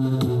Mm-hmm.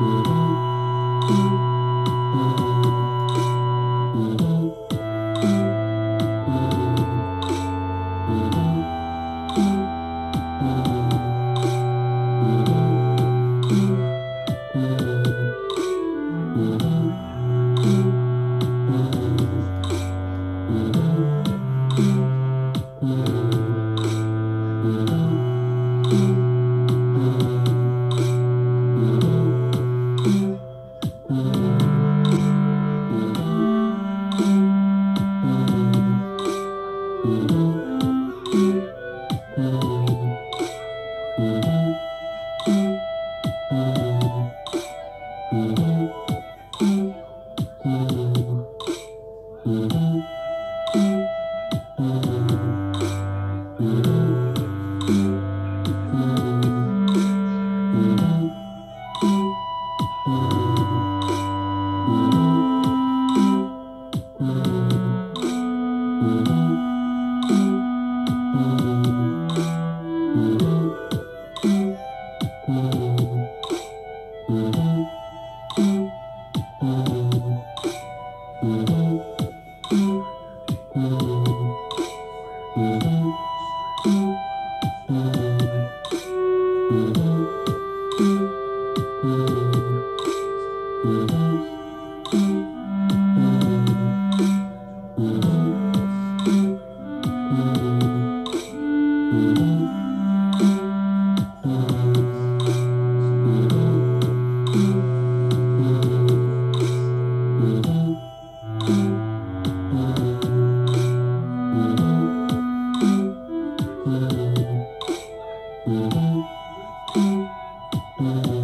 Música Mm-hmm. Mm-hmm. Mm-hmm.